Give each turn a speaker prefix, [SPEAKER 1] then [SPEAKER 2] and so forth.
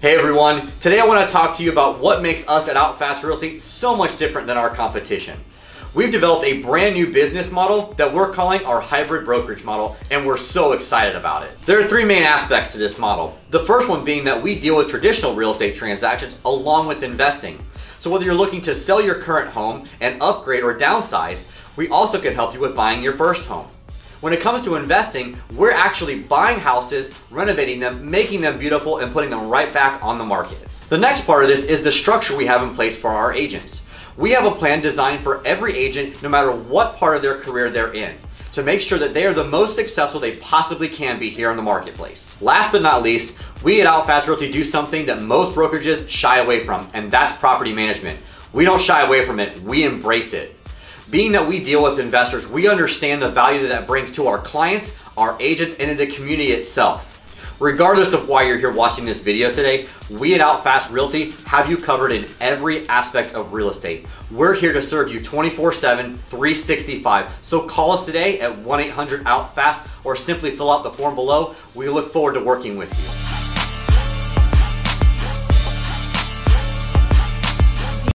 [SPEAKER 1] Hey everyone, today I want to talk to you about what makes us at Outfast Realty so much different than our competition. We've developed a brand new business model that we're calling our hybrid brokerage model, and we're so excited about it. There are three main aspects to this model. The first one being that we deal with traditional real estate transactions along with investing. So whether you're looking to sell your current home and upgrade or downsize, we also can help you with buying your first home. When it comes to investing, we're actually buying houses, renovating them, making them beautiful, and putting them right back on the market. The next part of this is the structure we have in place for our agents. We have a plan designed for every agent, no matter what part of their career they're in, to make sure that they are the most successful they possibly can be here in the marketplace. Last but not least, we at Outfast Realty do something that most brokerages shy away from, and that's property management. We don't shy away from it, we embrace it. Being that we deal with investors, we understand the value that that brings to our clients, our agents, and to the community itself. Regardless of why you're here watching this video today, we at Outfast Realty have you covered in every aspect of real estate. We're here to serve you 24-7, 365. So call us today at 1-800-OUTFAST or simply fill out the form below. We look forward to working with you.